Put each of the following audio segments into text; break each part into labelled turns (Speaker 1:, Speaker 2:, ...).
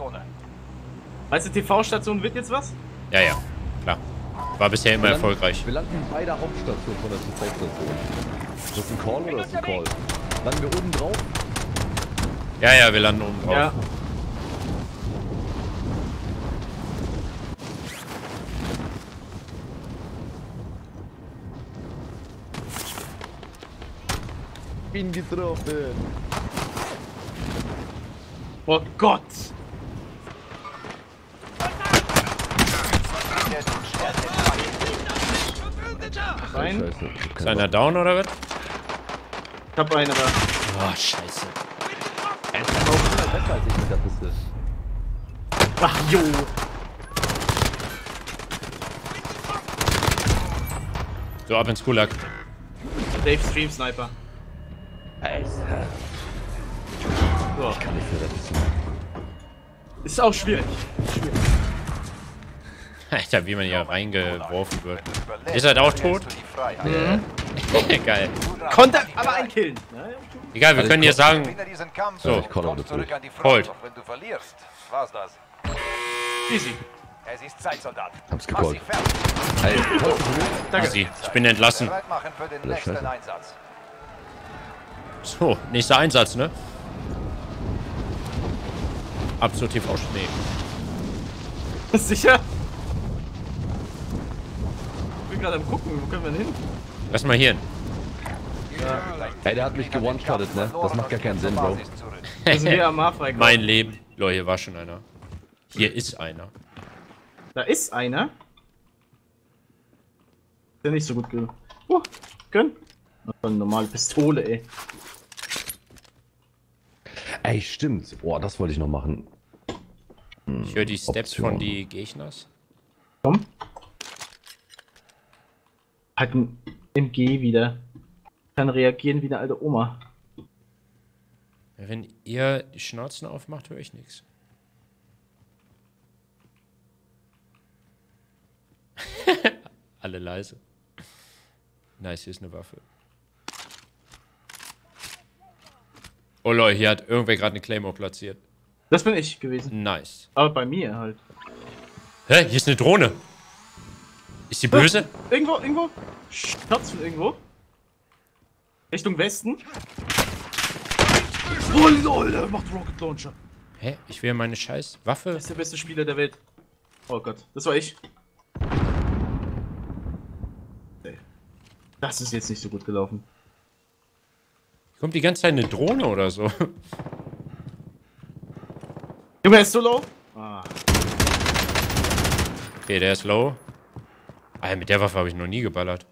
Speaker 1: Einsatzzone.
Speaker 2: Weißt du, TV-Station wird jetzt was?
Speaker 3: Ja, ja, klar. War bisher immer
Speaker 4: Wir landen-
Speaker 3: erfolgreich.
Speaker 4: Wir landen bei der Hauptstation von der TV-Station. Ist das ein Call oder ist das ein Call? Landen wir oben drauf?
Speaker 3: Ja, ja, wir landen oben drauf.
Speaker 2: Ja.
Speaker 4: Bin getroffen.
Speaker 2: Oh Gott!
Speaker 1: Der Stern
Speaker 2: Rein.
Speaker 4: Scheiße.
Speaker 3: Ist einer down oder was?
Speaker 2: Ich hab einen, aber.
Speaker 3: Oh, scheiße.
Speaker 4: Er ist aber auch immer besser als ich mit der Piste.
Speaker 2: Ach, jo!
Speaker 3: So, ab ins Gulag.
Speaker 2: Dave Stream Sniper.
Speaker 4: Alter.
Speaker 2: So.
Speaker 4: Kann ich für der Piste.
Speaker 2: Ist auch schwierig.
Speaker 3: Alter, wie man hier reingeworfen wird. Ist er auch
Speaker 1: erhältst
Speaker 3: tot?
Speaker 1: Freiheit.
Speaker 3: Geil.
Speaker 2: Konnte aber einen killen. Ne?
Speaker 3: Egal, wir können hier sagen, So.
Speaker 4: Ich out
Speaker 1: zurück an die Front.
Speaker 3: Hold.
Speaker 1: Wenn du verlierst, war's das.
Speaker 2: Easy.
Speaker 1: Es ist Zeit, Soldat.
Speaker 4: Hab's gecallt.
Speaker 2: Danke.
Speaker 3: easy. Ich bin entlassen. So, nächster Einsatz, ne? Ab zur tv Nee.
Speaker 2: Sicher? Ich bin gerade am gucken, wo können wir denn hin?
Speaker 3: Lass mal hier hin.
Speaker 4: Ey, der hat mich gewone-shottet, ne? Das macht gar keinen Sinn, Bro.
Speaker 2: Sind hier am Haarfrei.
Speaker 3: Mein Leben. Leute, hier war schon einer. Hier ist einer.
Speaker 2: Da ist einer. Der nicht so gut ge. Uh, gönn. Das eine normale Pistole, ey.
Speaker 4: Ey, stimmt. Oh, das wollte ich noch machen.
Speaker 3: Ich höre die Steps
Speaker 4: Option.
Speaker 3: von die Gegners.
Speaker 2: Komm. Hat ein MG wieder. Kann reagieren wie eine alte Oma.
Speaker 3: Wenn ihr die Schnauzen aufmacht, höre ich nichts. Alle leise. Nice, hier ist eine Waffe. Oh Leute, hier hat irgendwer gerade eine Claymore platziert.
Speaker 2: Das bin ich gewesen.
Speaker 3: Nice.
Speaker 2: Aber bei mir halt.
Speaker 3: Hä? Hier ist eine Drohne. Ist die böse?
Speaker 2: Irgendwo, irgendwo. Schnauz von irgendwo. Richtung Westen. Oh lol, der macht Rocket Launcher.
Speaker 3: Hä? Ich will meine scheiß Waffe.
Speaker 2: Das ist der beste Spieler der Welt. Oh Gott, das war ich. Das ist jetzt nicht so gut gelaufen.
Speaker 3: Kommt die ganze Zeit eine Drohne oder so?
Speaker 2: Junge, ist so low. Ah.
Speaker 3: Okay, der ist low. Ah, mit der Waffe habe ich noch nie geballert.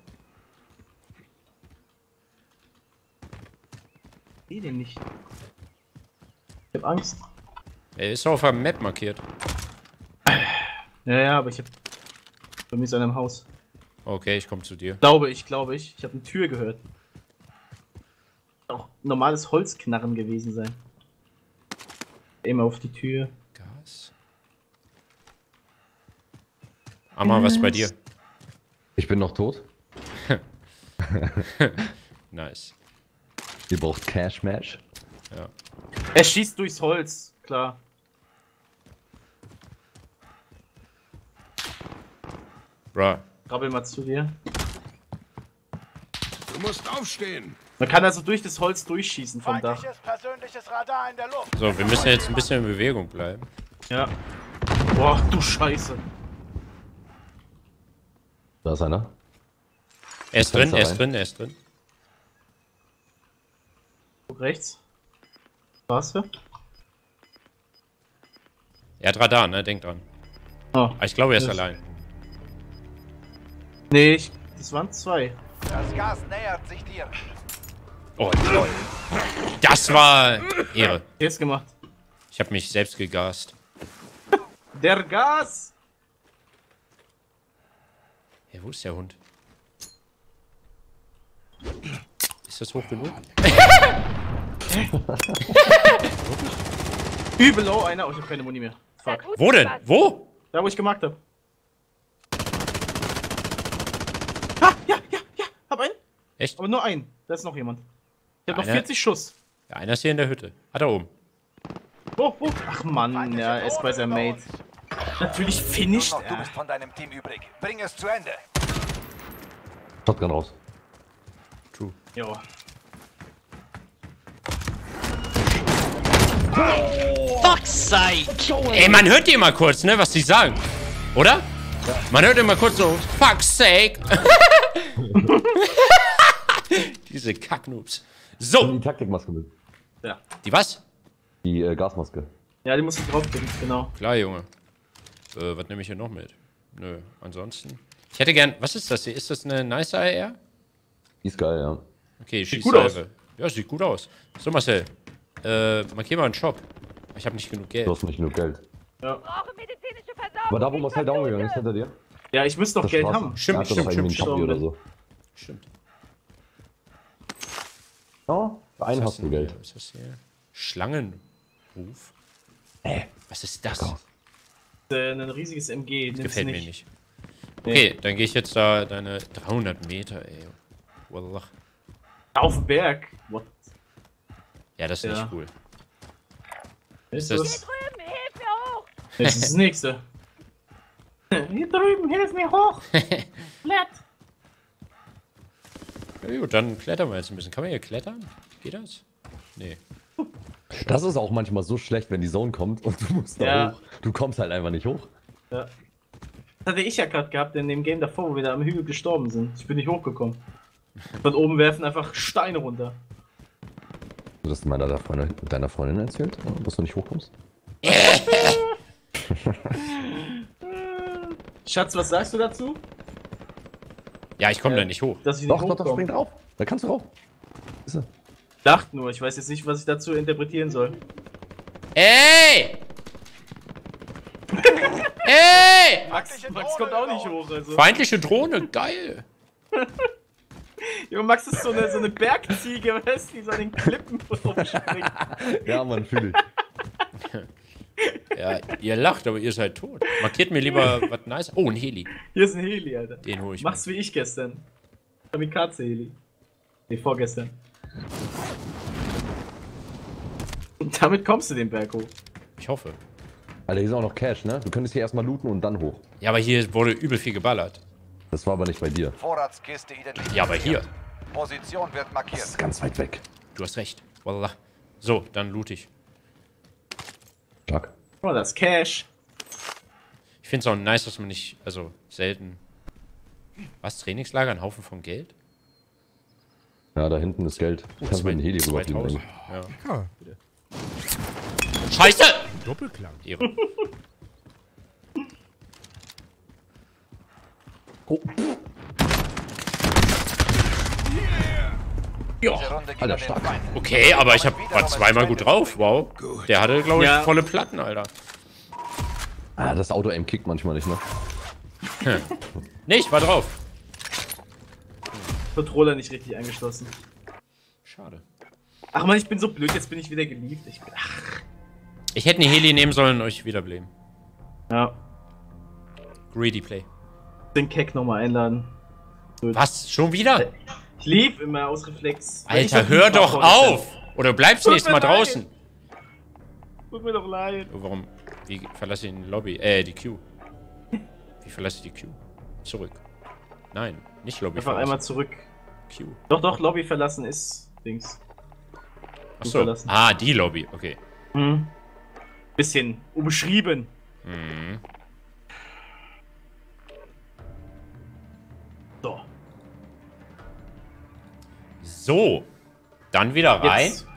Speaker 2: Ich seh den nicht. Ich hab Angst.
Speaker 3: Er ist auf der Map markiert.
Speaker 2: Ja, ja, aber ich hab. Bei mir ist einer im Haus.
Speaker 3: Okay, ich komme zu dir.
Speaker 2: Glaube ich, glaube ich. Ich habe eine Tür gehört. Auch normales Holzknarren gewesen sein. Immer auf die Tür.
Speaker 3: Gas. Amma, was bei dir?
Speaker 4: Ich bin noch tot.
Speaker 3: Nice.
Speaker 4: Ihr braucht Cash Match.
Speaker 3: Ja.
Speaker 2: Er schießt durchs Holz, klar.
Speaker 3: Bruh.
Speaker 2: Krabbel mal zu dir.
Speaker 5: Du musst aufstehen.
Speaker 2: Man kann also durch das Holz durchschießen vom Dach.
Speaker 1: Feindliches persönliches Radar in der Luft.
Speaker 3: So, wir müssen jetzt ein bisschen in Bewegung bleiben.
Speaker 2: Ja. Boah, du Scheiße.
Speaker 4: Da ist einer.
Speaker 3: Er ist drin, er ist drin, er ist drin.
Speaker 2: Guck rechts. Straße.
Speaker 3: Er hat Radar, ne? Denk dran.
Speaker 2: Oh.
Speaker 3: Aber ich glaube, er ist
Speaker 2: Das-
Speaker 3: allein.
Speaker 2: Nee, ich, das waren zwei.
Speaker 1: Das Gas nähert sich dir.
Speaker 3: Oh, lol. Das war Ehre.
Speaker 2: Jetzt gemacht.
Speaker 3: Ich habe mich selbst gegast.
Speaker 2: Der Gas!
Speaker 3: Ja, wo ist der Hund? Ist das hoch genug?
Speaker 2: Übel low einer. Oh, ich hab keine Muni mehr. Fuck.
Speaker 3: Wo denn? Wo?
Speaker 2: Da, wo ich gemacht hab. Ha, ja, ja, ja. Hab einen.
Speaker 3: Echt?
Speaker 2: Aber nur einen. Da ist noch jemand. Ich hab noch
Speaker 3: Einer?
Speaker 2: 40 Schuss.
Speaker 3: Ja, einer ist hier in der Hütte. Ah, da oben.
Speaker 2: Oh, oh. Ach Mann, ja, er ist bei seinem Mate. Natürlich
Speaker 1: Nur
Speaker 2: finished
Speaker 1: noch du
Speaker 2: er.
Speaker 1: bist von deinem Team übrig. Bring es zu Ende.
Speaker 4: Shotgun raus.
Speaker 3: True.
Speaker 2: Jo.
Speaker 3: Fuck's sake! Ey, man hört die immer kurz, ne, was die sagen. Oder? Man hört immer kurz so, fuck's sake. Diese Kacknoobs. So,
Speaker 4: die Taktikmaske mit.
Speaker 2: Ja.
Speaker 3: die was?
Speaker 4: Die äh, Gasmaske.
Speaker 2: Ja, die muss ich draufdrücken, genau.
Speaker 3: Klar, Junge. Äh, was nehme ich hier noch mit? Nö, ansonsten. Ich hätte gern, was ist das hier? Ist das eine nice AR?
Speaker 4: Die ist geil, ja.
Speaker 3: Okay,
Speaker 2: Sieht gut aus.
Speaker 3: Ja, sieht gut aus. So, Marcel. Äh, markier mal einen Shop. Ich habe nicht genug Geld.
Speaker 4: Du hast nicht genug Geld.
Speaker 5: Brauche medizinische Versorgung.
Speaker 4: Aber da, wo Marcel down gegangen ist, hinter dir.
Speaker 2: Ja, ich müsste doch Geld
Speaker 4: war's.
Speaker 2: haben.
Speaker 3: Stimmt, stimmt, stimmt,
Speaker 2: stimmt.
Speaker 4: oder so.
Speaker 3: Stimmt.
Speaker 4: Ja, für einen
Speaker 3: Was
Speaker 4: hast du Geld.
Speaker 3: hier? Was ist das hier? Schlangenruf?
Speaker 4: Äh.
Speaker 3: Was ist das?
Speaker 4: Lecker.
Speaker 2: Äh, ein riesiges MG. Nimm's
Speaker 3: Gefällt
Speaker 2: nicht.
Speaker 3: mir nicht. Okay, dann gehe ich jetzt da deine 300 Meter, ey. Wallah.
Speaker 2: Auf den Berg. What?
Speaker 3: Ja, das ist
Speaker 2: Ja.
Speaker 3: nicht cool.
Speaker 2: Ist
Speaker 3: das-
Speaker 2: das?
Speaker 5: Drüben, hilf mir hoch.
Speaker 2: Das ist das nächste. Hier drüben, hilf mir hoch. Blatt.
Speaker 3: Ja, gut, dann klettern wir jetzt ein bisschen. Kann man hier klettern? Geht das? Nee.
Speaker 4: Das ist auch manchmal so schlecht, wenn die Zone kommt und du musst da
Speaker 2: Ja.
Speaker 4: hoch. Du kommst halt einfach nicht hoch.
Speaker 2: Ja. Das hatte ich ja gerade gehabt in dem Game davor, wo wir da am Hügel gestorben sind. Ich bin nicht hochgekommen. Von oben werfen einfach Steine runter.
Speaker 4: Hast du mal deiner Freundin, deiner Freundin erzählt, dass du nicht hochkommst?
Speaker 2: Schatz, was sagst du dazu?
Speaker 3: Ja, ich komme
Speaker 2: Ja.
Speaker 3: da nicht hoch.
Speaker 2: Dass ich
Speaker 4: Doch,
Speaker 2: nicht
Speaker 4: doch, doch, spring
Speaker 2: hochkomme?
Speaker 4: drauf. Da kannst du rauf. Ist er.
Speaker 2: Dacht nur, ich weiß jetzt nicht, was ich dazu interpretieren soll.
Speaker 3: Ey! Ey!
Speaker 2: Max, Max kommt auch nicht hoch, also.
Speaker 3: Feindliche Drohne, geil.
Speaker 2: Jo, Max ist so eine, so eine Bergziege, weißt du, die so an den Klippen rumspringt.
Speaker 4: Ja, Mann, fühl ich.
Speaker 3: Ja, ihr lacht, aber ihr seid tot. Markiert mir lieber was nice. Oh, ein Heli.
Speaker 2: Hier ist ein Heli, Alter.
Speaker 3: Den hole ich
Speaker 2: Mach's wie ich gestern. Kamikaze-Heli. Nee, vorgestern. Damit kommst du den Berg hoch.
Speaker 3: mal. Ich hoffe.
Speaker 4: Alter, hier ist auch noch Cash, ne? Du könntest hier erstmal looten und dann hoch.
Speaker 3: Ja, aber hier wurde übel viel geballert.
Speaker 4: Das war aber nicht bei dir.
Speaker 1: Vorratskiste identifiziert.
Speaker 3: Ja, aber hier.
Speaker 1: Position wird
Speaker 4: Das
Speaker 1: markiert.
Speaker 4: ist ganz weit weg.
Speaker 3: Du hast recht. Wallah. So, dann loot ich.
Speaker 4: Stark.
Speaker 2: Oh, das ist Cash.
Speaker 3: Ich finde es auch nice, dass man nicht, also selten. Was? Trainingslager? Ein Haufen von Geld?
Speaker 4: Ja, da hinten ist Geld. Du kannst mit dem Heli rüberfliegen.
Speaker 3: 2000.
Speaker 4: eigentlich.
Speaker 3: Ja. Scheiße!
Speaker 6: Doppelklang.
Speaker 3: Ehre.
Speaker 1: Runde geht
Speaker 4: Alter, stark.
Speaker 3: Okay, aber ich hab, war zweimal gut drauf. Wow. Der hatte, glaube ich,
Speaker 2: Ja.
Speaker 3: volle Platten, Alter.
Speaker 4: Ah, das Auto-Aim kickt manchmal nicht, ne?
Speaker 3: Nee, ich war drauf.
Speaker 2: Controller nicht richtig eingeschlossen.
Speaker 3: Schade.
Speaker 2: Ach man, ich bin so blöd, jetzt bin ich wieder geliebt. Ich bin, ach,
Speaker 3: Ich hätte eine Heli nehmen sollen und euch wiederbeleben.
Speaker 2: ja.
Speaker 3: Greedy Play.
Speaker 2: Den Keck nochmal einladen.
Speaker 3: Was? Schon wieder?
Speaker 2: Ich lieb immer aus Reflex.
Speaker 3: Alter, hör doch auf! Oder bleibst
Speaker 2: Tut
Speaker 3: nächstes Mal
Speaker 2: leid.
Speaker 3: draußen.
Speaker 2: Tut mir doch leid.
Speaker 3: Oh, Warum? Wie verlasse ich die Lobby? Äh, die Queue. Wie verlasse ich die Queue? Zurück. Nein, nicht Lobby
Speaker 2: Einfach einmal zurück.
Speaker 3: Queue.
Speaker 2: Doch, doch, Lobby verlassen ist Dings.
Speaker 3: Achso.
Speaker 2: verlassen.
Speaker 3: Ah, die Lobby. Okay.
Speaker 2: Hm. Bisschen umschrieben.
Speaker 3: Mhm.
Speaker 2: So.
Speaker 3: So. Dann wieder rein.
Speaker 2: Jetzt.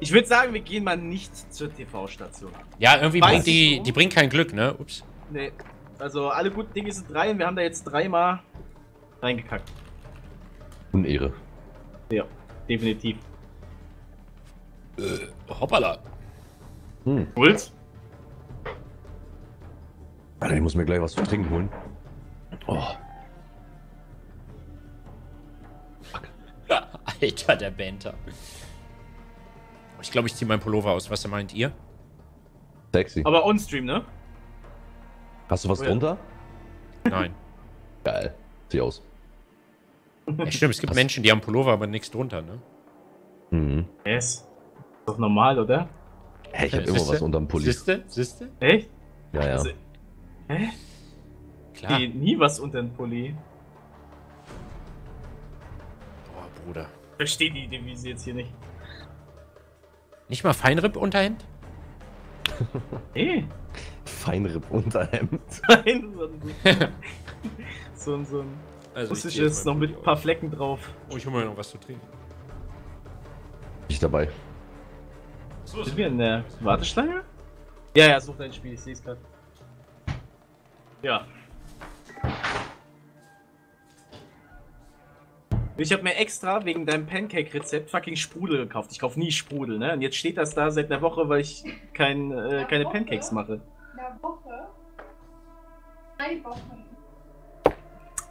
Speaker 2: Ich würde sagen, wir gehen mal nicht zur TV-Station.
Speaker 3: Ja, irgendwie
Speaker 2: Weiß
Speaker 3: bringt die,
Speaker 2: ich.
Speaker 3: die bringt kein Glück, ne? Ups.
Speaker 2: Nee. Also alle guten Dinge sind drei und wir haben da jetzt dreimal reingekackt.
Speaker 4: Unehre.
Speaker 2: Ja, definitiv.
Speaker 3: Hoppala.
Speaker 2: Puls?
Speaker 4: Alter, ich muss mir gleich was zu trinken holen. Oh,
Speaker 3: Alter, der Banter. Ich glaube, ich ziehe meinen Pullover aus. Was meint ihr?
Speaker 4: sexy.
Speaker 2: Aber on-stream, ne?
Speaker 4: Hast du was
Speaker 2: Oh ja.
Speaker 4: drunter?
Speaker 3: Nein.
Speaker 4: Geil. Sieh aus.
Speaker 3: Ja, stimmt, es gibt Menschen, die haben Pullover, aber nichts drunter, ne?
Speaker 4: Mhm.
Speaker 2: Yes. Ist doch normal, oder?
Speaker 4: Hä, ich hab immer was unterm Pulli.
Speaker 3: Siehste? Siehste?
Speaker 2: Echt?
Speaker 4: Ja, ja.
Speaker 2: Also, hä?
Speaker 3: Klar.
Speaker 2: Nee, nie was unter den Pulli.
Speaker 3: Boah, Bruder.
Speaker 2: Verstehe die Devise jetzt hier nicht.
Speaker 3: Nicht mal Feinripp-Unterhemd?
Speaker 2: Ey,
Speaker 4: Feinripp-Unterhemd.
Speaker 2: nein, so ein, so ein, so ein
Speaker 3: Also
Speaker 2: russisches, noch mit ein paar Flecken drauf.
Speaker 3: Oh, ich hol mir noch was zu trinken.
Speaker 4: Nicht dabei.
Speaker 2: Sind wir in der Warteschlange? Ja, ja, such dein Spiel, ich seh's grad. Ja. Ich habe mir extra wegen deinem Pancake-Rezept fucking Sprudel gekauft. Ich kauf nie Sprudel, ne? Und jetzt steht das da seit einer Woche, weil ich kein, äh, keine Pancakes mache.
Speaker 6: einer Woche. Drei Wochen.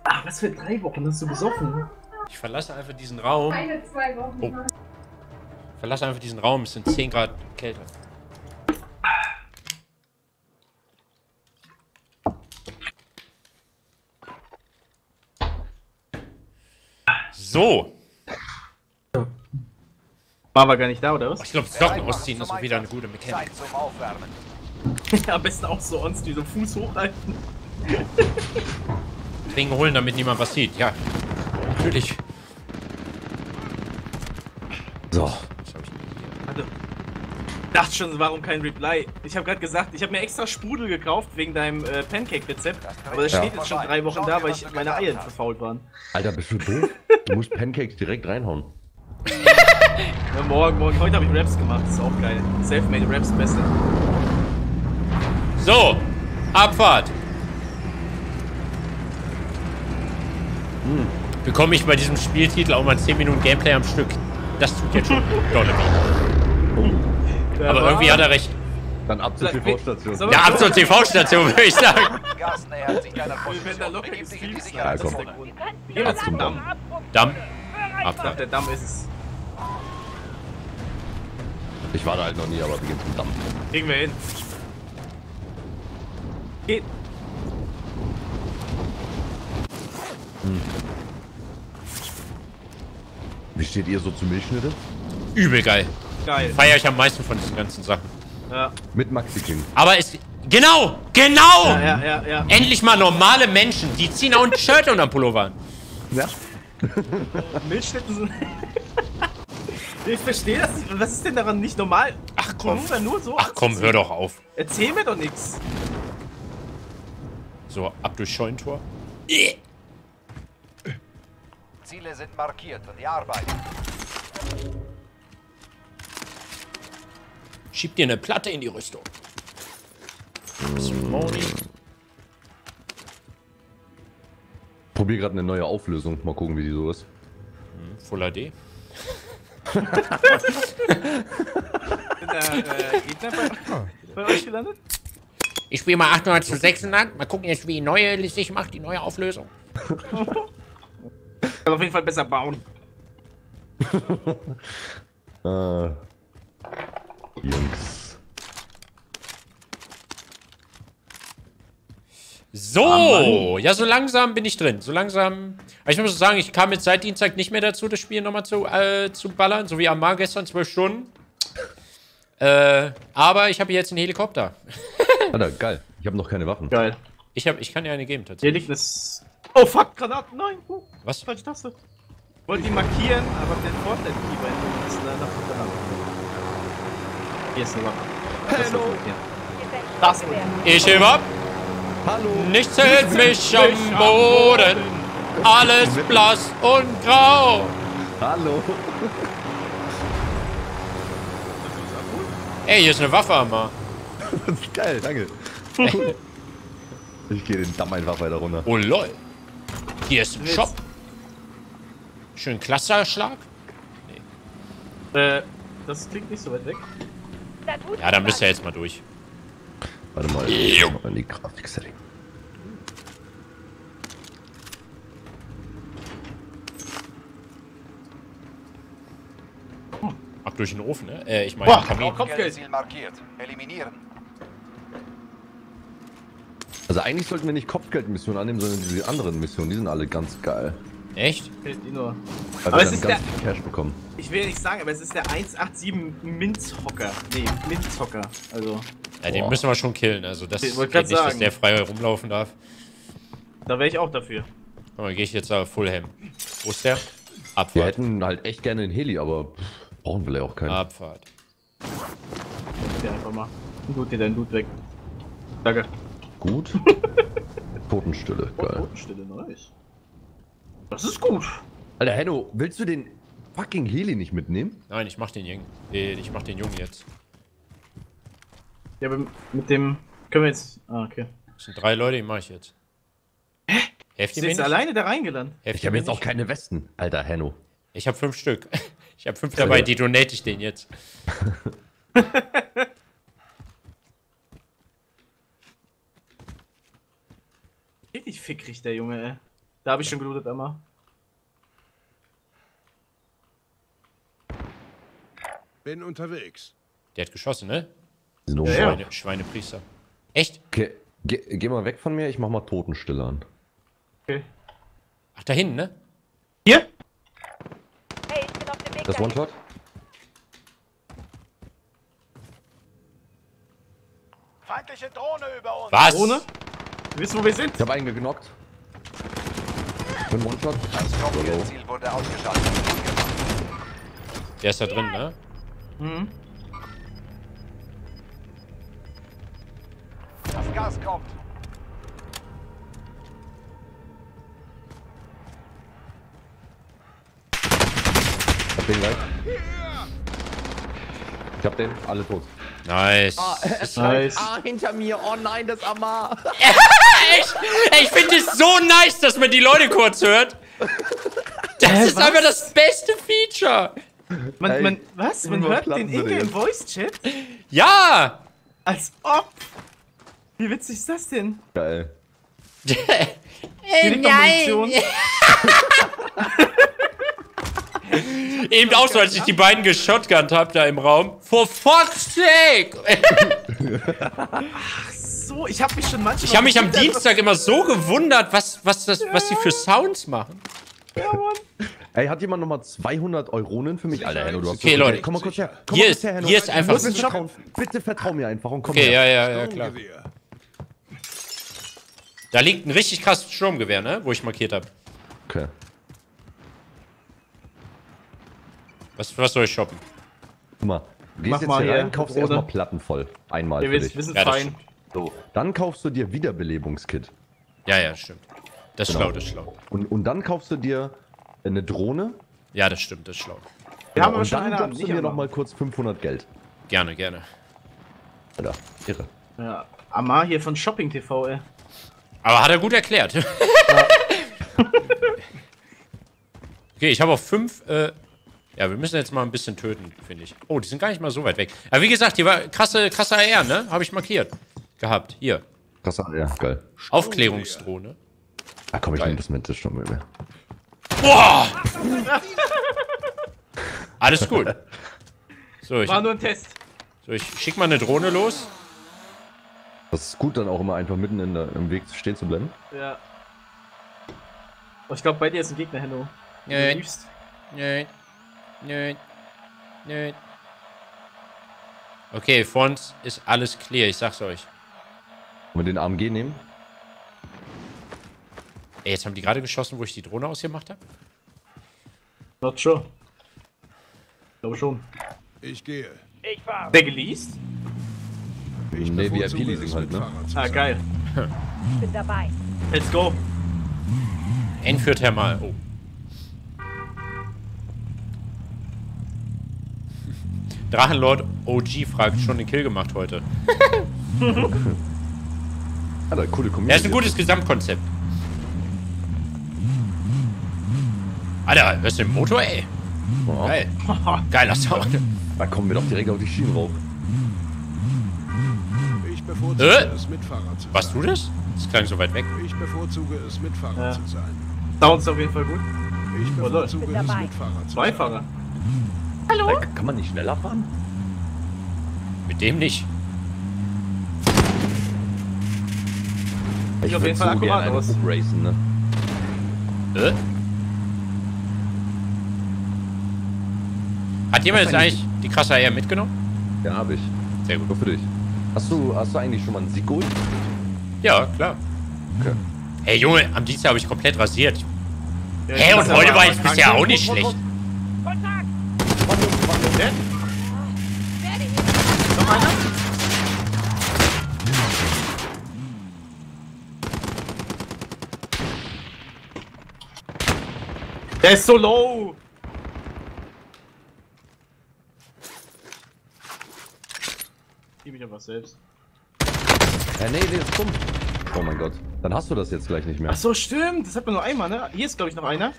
Speaker 2: Ach, was für drei Wochen hast du besoffen?
Speaker 3: Ich verlasse einfach diesen Raum.
Speaker 6: Eine, zwei Wochen.
Speaker 3: Oh. Verlasse einfach diesen Raum. Es sind 10 Grad kälter. So.
Speaker 2: War aber gar nicht da, oder
Speaker 3: Oh,
Speaker 2: was?
Speaker 3: ich glaube, Socken ausziehen ist wieder eine gute Mechanik.
Speaker 1: Zeit zum Aufwärmen.
Speaker 2: Am besten auch so ons, die so Fuß hochhalten.
Speaker 3: Trinken holen, damit niemand was sieht. Ja, natürlich.
Speaker 4: So.
Speaker 3: Was hab ich denn hier?
Speaker 2: Warte. Dachte schon, warum kein Reply? Ich habe gerade gesagt, ich habe mir extra Sprudel gekauft wegen deinem äh, Pancake-Rezept. Aber das
Speaker 4: Ja.
Speaker 2: steht jetzt schon drei Wochen da, weil ich meine Eier verfault waren.
Speaker 4: Alter, bist du doof? Du musst Pancakes direkt reinhauen.
Speaker 2: Ja, morgen, morgen. Heute habe ich Raps gemacht, das ist auch geil. Selfmade Raps, beste.
Speaker 3: So, Abfahrt. Bekomme ich bei diesem Spieltitel auch mal 10 Minuten Gameplay am Stück. Das tut jetzt schon dolle weh. Aber irgendwie hat er recht.
Speaker 4: Dann ab zur TV-Station.
Speaker 3: Ja, ab zur TV-Station, würde ich sagen.
Speaker 1: Gas nähert sich deiner Position. Begib dich in die
Speaker 2: gestreamt.
Speaker 4: Ja, komm.
Speaker 2: der
Speaker 5: die
Speaker 2: zum Damm.
Speaker 3: Damm. Abfahrt.
Speaker 2: der Damm ist es.
Speaker 4: Ich war da halt noch nie, aber wir gehen zum Damm.
Speaker 2: Kriegen wir hin. Geht.
Speaker 4: Wie steht ihr so zu Milchschnitte?
Speaker 3: Übel geil.
Speaker 2: Geil.
Speaker 3: Feier ich am meisten von diesen ganzen Sachen.
Speaker 2: Ja,
Speaker 4: Mit Maxi King.
Speaker 3: Aber es. Genau! Genau!
Speaker 2: ja, ja, ja. ja.
Speaker 3: Endlich mal normale Menschen, die ziehen auch ein Shirt unterm Pullover an.
Speaker 4: Ja.
Speaker 2: Milchschnitten sind. ich verstehe das nicht. Was ist denn daran nicht normal?
Speaker 3: Ach komm.
Speaker 2: Nur so?
Speaker 3: Ach komm, hör doch auf.
Speaker 2: Erzähl mir doch nichts.
Speaker 3: So, ab durch Scheunentor.
Speaker 1: Ziele sind markiert für die Arbeit.
Speaker 3: Schieb dir eine Platte in die Rüstung. Simoni.
Speaker 4: Probier gerade eine neue Auflösung. Mal gucken, wie die so ist.
Speaker 3: Full HD.
Speaker 2: Sind da Gegner bei, bei euch gelandet?
Speaker 3: Ich spiele mal 800 zu 600. Mal gucken jetzt, wie die neue sich macht, die neue Auflösung.
Speaker 2: Kann auf jeden Fall besser bauen.
Speaker 4: Äh, Jungs.
Speaker 3: So, ja, so langsam bin ich drin. So langsam. Ich muss sagen, ich kam jetzt seit Dienstag nicht mehr dazu, das Spiel nochmal zu, äh, zu ballern. So wie am Mar gestern, 12 Stunden. Äh, aber ich habe jetzt einen Helikopter.
Speaker 4: Alter, geil. Ich habe noch keine Waffen.
Speaker 2: Geil.
Speaker 3: Ich, hab, ich kann dir eine geben,
Speaker 2: Hier
Speaker 3: tatsächlich.
Speaker 2: liegt das. Oh fuck, Granaten, nein! Uh,
Speaker 3: Was?
Speaker 2: falsche Taste. Wollte die markieren, aber den Fortnite-Key ist leider von der Hand. Hier ist eine Waffe. Hallo! Das.
Speaker 3: Ich heb ab.
Speaker 4: Hallo.
Speaker 3: Nichts hält mich am Boden. Alles blass und grau.
Speaker 4: Hallo.
Speaker 3: Ey, hier ist eine Waffe am Mar.
Speaker 4: Das ist geil, danke. Ich gehe den Damm einfach weiter runter.
Speaker 3: Oh lol. Hier ist ein
Speaker 2: Witz.
Speaker 3: Shop. Schön Clusterschlag.
Speaker 2: Äh, das klingt nicht so weit weg.
Speaker 3: Ja, dann müsst ihr jetzt mal durch.
Speaker 4: Warte mal. Ich mach mal in die Grafik-Setting.
Speaker 3: Ach, durch den Ofen, ne? Äh, ich meine
Speaker 2: Boah,
Speaker 3: Kamin.
Speaker 2: Kopfgeld.
Speaker 1: Ziel markiert. Eliminieren.
Speaker 4: Also eigentlich sollten wir nicht Kopfgeldmissionen annehmen, sondern diese anderen Missionen. Die sind alle ganz geil.
Speaker 3: Echt?
Speaker 2: Fehlt die nur.
Speaker 4: Weil
Speaker 2: Aber
Speaker 4: wir
Speaker 2: es ist der-
Speaker 4: Cash bekommen.
Speaker 2: Ich will nicht sagen, aber es ist der 187 Minzhocker. Nee, Minzhocker. Also,
Speaker 3: Ja, den
Speaker 4: Boah.
Speaker 3: müssen wir schon killen. Also das
Speaker 2: Ich
Speaker 3: geht nicht,
Speaker 2: grad
Speaker 3: dass
Speaker 2: sagen.
Speaker 3: der frei rumlaufen darf.
Speaker 2: da wäre ich auch dafür.
Speaker 3: Guck mal, gehe ich jetzt auf Fullham. Wo ist der?
Speaker 4: Wir
Speaker 3: Abfahrt.
Speaker 4: hätten halt echt gerne einen Heli, aber brauchen wir ja auch keinen.
Speaker 3: Abfahrt.
Speaker 2: Ja, einfach mal. Gut, dir dein Loot weg. Danke.
Speaker 4: Gut. Totenstille,
Speaker 2: Oh,
Speaker 4: geil.
Speaker 2: Totenstille, nice. Das ist gut.
Speaker 4: Alter, Henno, willst du den fucking Heli nicht mitnehmen?
Speaker 3: Nein, ich mach den Jungen. Ich mach den Jungen jetzt.
Speaker 2: Ja, aber mit dem können wir jetzt. Ah, okay.
Speaker 3: Das sind drei Leute, die mach ich jetzt. Helft
Speaker 2: Ist
Speaker 3: ihr mir
Speaker 2: jetzt
Speaker 3: nicht?
Speaker 2: alleine da reingelandet?
Speaker 3: Helft
Speaker 4: Ich habe jetzt auch keine Westen, alter Henno.
Speaker 3: Ich habe fünf Stück. Ich habe fünf dabei, die donate ich den jetzt.
Speaker 2: Richtig fickrig, der Junge, ey. Da habe ich schon gelootet einmal.
Speaker 7: Bin unterwegs.
Speaker 3: Der hat geschossen, ne?
Speaker 4: Sind
Speaker 2: Ja, ja.
Speaker 3: Schweine, Schweinepriester. Echt?
Speaker 4: Okay, geh, geh mal weg von mir, ich mach mal Totenstille an.
Speaker 2: Okay.
Speaker 3: Ach, da hinten, ne?
Speaker 2: Hier?
Speaker 5: Hey, ich bin auf dem Weg
Speaker 4: Das. One-Shot?
Speaker 1: Feindliche Drohne über uns.
Speaker 3: Was?
Speaker 2: Ohne? Wir wissen, wo wir sind.
Speaker 4: Ich habe einen genockt. Einen One-Shot.
Speaker 1: Das Scorpion-Ziel wurde ausgeschaltet.
Speaker 3: Der ist da drin, ne?
Speaker 2: Mhm.
Speaker 1: Das Gas kommt.
Speaker 4: Ich hab den gleich. Ich hab den, alle tot.
Speaker 3: Nice.
Speaker 2: Nice.
Speaker 4: Ah, hinter mir. Oh nein, das Amar.
Speaker 3: Ey, ich finde es so nice, dass man die Leute kurz hört. Das ist
Speaker 2: was?
Speaker 3: einfach das beste Feature.
Speaker 2: Man,
Speaker 4: Ey,
Speaker 2: man, was? Man hört den
Speaker 4: jetzt.
Speaker 2: im Voice-Chat?
Speaker 3: Ja.
Speaker 2: Als ob. Wie witzig ist das denn?
Speaker 4: Geil.
Speaker 2: Liegt noch Munition.
Speaker 3: Eben auch so, als ich die beiden geshotgunnt habe da im Raum. For fuck's sake!
Speaker 2: So, ich habe mich schon manchmal.
Speaker 3: Ich habe mich am Dienstag immer so gewundert, was, was, das, was die für Sounds machen.
Speaker 4: Ey, hat jemand nochmal 200 Euronen für mich? Alter, Henno, du hast
Speaker 3: Okay,
Speaker 4: so
Speaker 3: Leute.
Speaker 4: Komm mal kurz her. Komm
Speaker 3: Hier
Speaker 4: mal
Speaker 3: ist-
Speaker 4: kurz her,
Speaker 3: hier ist einfach-
Speaker 4: Bitte vertrau, bitte vertrau mir einfach und komm
Speaker 3: Okay, ja,
Speaker 4: her.
Speaker 3: ja, ja, klar.
Speaker 7: Sturmgewehr.
Speaker 3: Da liegt ein richtig krasses Sturmgewehr, ne? Wo ich markiert habe.
Speaker 4: Okay.
Speaker 3: Was, was soll ich shoppen?
Speaker 4: Guck mal. Du gehst
Speaker 2: Mach
Speaker 4: jetzt
Speaker 2: mal
Speaker 4: hier rein, kaufst erstmal Platten voll. Einmal
Speaker 2: Ja,
Speaker 4: für
Speaker 2: wir,
Speaker 4: dich.
Speaker 2: wir sind
Speaker 3: Ja,
Speaker 2: fein.
Speaker 4: So. Dann kaufst du dir Wiederbelebungskit.
Speaker 3: Ja, ja, stimmt. Das ist
Speaker 4: Genau.
Speaker 3: schlau, das ist schlau.
Speaker 4: Und, und dann kaufst du dir eine Drohne.
Speaker 3: Ja, das stimmt, das ist schlau.
Speaker 2: Wir haben aber
Speaker 4: und
Speaker 2: schon
Speaker 4: dann droppst du mir nochmal kurz 500 Geld.
Speaker 3: Gerne, gerne.
Speaker 4: Alter, irre.
Speaker 2: Ja, Amar hier von Shopping TV, ey.
Speaker 3: Aber hat er gut erklärt. okay, ich habe auch fünf. Äh, ja, wir müssen jetzt mal ein bisschen töten, finde ich. Oh, die sind gar nicht mal so weit weg. Aber wie gesagt, hier war krasse, krasse AR, ne? Habe ich markiert. Gehabt. Hier.
Speaker 4: Krass, ja, geil.
Speaker 3: Aufklärungsdrohne.
Speaker 4: Ah, komm, ich nehme das mit, das ist schon mal mehr.
Speaker 3: Boah! Alles gut. So, ich,
Speaker 2: War nur ein Test.
Speaker 3: so, ich schick mal eine Drohne los.
Speaker 4: Das ist gut, dann auch immer einfach mitten in der, im Weg stehen zu bleiben.
Speaker 2: Ja. Oh, ich glaube, bei dir ist ein Gegner, Henno. Du
Speaker 3: Nö. Nö. Nö. Okay, vor uns ist alles clear, ich sag's euch.
Speaker 4: Wollen wir den AMG nehmen?
Speaker 3: Ey, jetzt haben die gerade geschossen, wo ich die Drohne ausgemacht habe?
Speaker 2: Not sure. Ich glaube schon.
Speaker 7: Ich gehe.
Speaker 5: Ich fahr.
Speaker 2: Der geleast?
Speaker 7: Ich
Speaker 4: Nee, VIP-Leasing halt, ne?
Speaker 2: Ah, geil.
Speaker 5: Ich bin dabei.
Speaker 2: Let's go.
Speaker 3: Entführt Thermal. Oh. Drachenlord OG fragt, schon den Kill gemacht heute.
Speaker 4: Alter, coole Community.
Speaker 3: Ja, ist ein gutes Gesamtkonzept. Alter, hörst du den Motor, ey?
Speaker 4: Ja,
Speaker 3: Geil. Geiler Sound.
Speaker 4: Da kommen wir doch direkt auf die Schienen rauf.
Speaker 7: Ich bevorzuge
Speaker 3: Äh?
Speaker 7: es, mit Fahrrad zu
Speaker 3: Warst
Speaker 7: sein.
Speaker 3: du das? Das klang so weit weg.
Speaker 7: Ich bevorzuge es, mit Fahrrad
Speaker 2: Ja.
Speaker 7: zu sein.
Speaker 2: Sound ist auf jeden Fall gut.
Speaker 7: Ich bevorzuge
Speaker 5: Bin
Speaker 7: es,
Speaker 5: dabei.
Speaker 7: mit Fahrrad zu sein.
Speaker 2: Beifahrer. Hallo?
Speaker 4: Da kann man nicht schneller fahren?
Speaker 3: Mit dem nicht.
Speaker 4: Ich,
Speaker 2: ich
Speaker 4: auf
Speaker 2: jeden Fall akkurat.
Speaker 4: Racen, ne?
Speaker 3: Äh? Hat jemand jetzt eigentlich die krasse Eier mitgenommen?
Speaker 4: Ja, habe ich.
Speaker 3: Sehr gut.
Speaker 4: Nur für dich. Hast du, hast du eigentlich schon mal einen Sieg geholt?
Speaker 3: Ja, klar.
Speaker 4: Okay.
Speaker 3: Hey Junge, am Dienstag habe ich komplett rasiert.
Speaker 2: Ja,
Speaker 3: hey, und heute war
Speaker 2: ich
Speaker 3: bisher auch nicht schlecht.
Speaker 2: Noch einer? Der ist so low. Gib mich aber selbst.
Speaker 4: Ja, nee, der ist dumm. Oh mein Gott. Dann hast du das jetzt gleich nicht mehr.
Speaker 2: Ach so, stimmt. Das hat man nur einmal, ne? Hier ist, glaube ich, noch einer.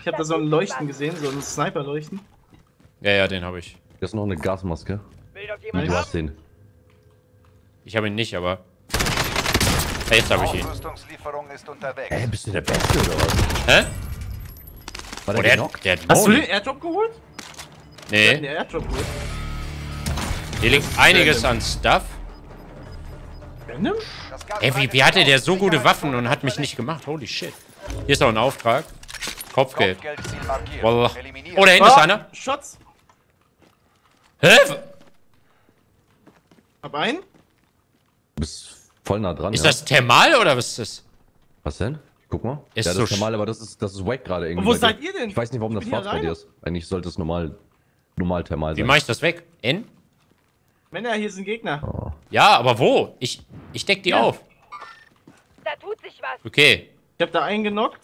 Speaker 2: Ich habe da so ein Leuchten gesehen, so ein Sniper-Leuchten.
Speaker 3: Ja, ja, den habe ich.
Speaker 4: Hier ist noch eine Gasmaske.
Speaker 5: Will
Speaker 4: Wie
Speaker 5: jemand
Speaker 4: du hast den.
Speaker 3: Ich habe ihn nicht, aber. Ja, jetzt habe ich ihn.
Speaker 4: Ey, bist du der Beste oder was?
Speaker 3: Hä?
Speaker 4: War
Speaker 3: Oh,
Speaker 4: der
Speaker 3: der,
Speaker 4: genockt?
Speaker 3: der hat
Speaker 2: Hast du den Airdrop geholt? Den
Speaker 3: Nee,
Speaker 2: Airdrop geholt.
Speaker 3: hier liegt einiges an Stuff.
Speaker 2: Random?
Speaker 3: Ey, wie, wie hatte der so gute Waffen und hat mich nicht gemacht? Holy shit. Hier ist auch ein Auftrag. Kopfgeld.
Speaker 1: Markiert.
Speaker 3: Wallah. Oh, da hinten ist einer.
Speaker 2: Shots.
Speaker 3: Hä?
Speaker 2: Hab einen.
Speaker 4: Du bist voll nah dran.
Speaker 3: Ist
Speaker 4: ja.
Speaker 3: das Thermal oder was ist das?
Speaker 4: Was denn? Guck mal.
Speaker 3: Ist
Speaker 4: ja, das
Speaker 3: so
Speaker 4: ist normal, aber das ist, das ist wack gerade irgendwie.
Speaker 2: Und wo seid ihr denn?
Speaker 4: Ich weiß nicht, warum
Speaker 2: Ich
Speaker 4: das schwarz bei dir ist. Eigentlich sollte es normal, normal thermal
Speaker 3: Wie
Speaker 4: sein.
Speaker 3: mache ich das weg? N?
Speaker 2: Männer, hier sind Gegner.
Speaker 4: Oh.
Speaker 3: Ja, aber wo? Ich, ich deck die
Speaker 2: Ja.
Speaker 3: auf.
Speaker 5: Da tut sich was.
Speaker 3: Okay.
Speaker 2: Ich hab da einen genockt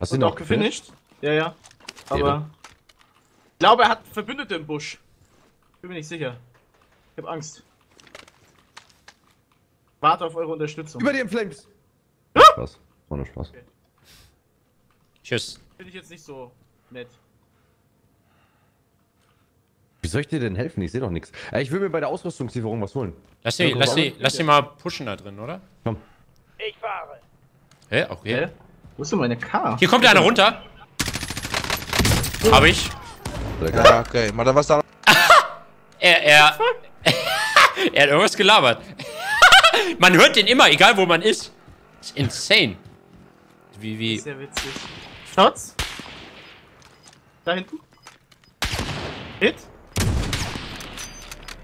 Speaker 4: Hast du ihn
Speaker 2: auch gefinisht. Ja, ja. Aber ich glaube, er hat Verbündete im Busch. Bin mir nicht sicher. Ich hab Angst. Warte auf eure Unterstützung.
Speaker 4: Über dir im Flames! Spaß. War nur Spaß.
Speaker 3: Tschüss.
Speaker 2: Finde ich jetzt nicht so nett.
Speaker 4: Wie soll ich dir denn helfen? Ich sehe doch nichts. Ey, ich will mir bei der Ausrüstungslieferung was holen.
Speaker 3: Lass sie,
Speaker 4: Ja,
Speaker 3: lass sie, lass sie mal pushen da drin, oder?
Speaker 4: Komm.
Speaker 5: Ich fahre.
Speaker 3: Hä? Okay.
Speaker 2: Hä? Wo ist denn meine K?
Speaker 3: Hier kommt einer runter. Hab ich.
Speaker 8: Ja, okay. Maar dat was dan...
Speaker 3: Er, er. er hat irgendwas gelabert. man hört den immer, egal wo man ist. ist insane. Wie, wie.
Speaker 2: Sehr witzig. Shots. Da hinten. Hit.